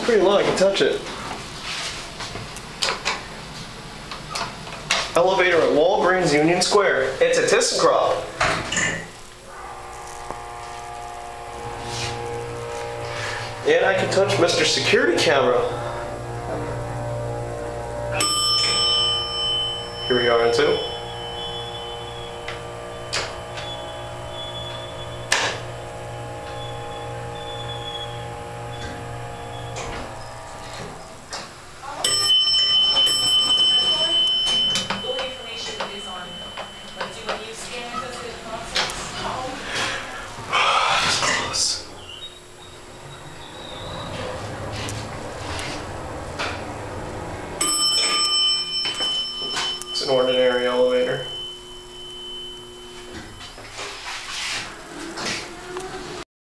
It's pretty low, I can touch it. Elevator at Walgreens Union Square. It's a ThyssenKrupp. And I can touch Mr. Security Camera. Here we are in two. An ordinary elevator.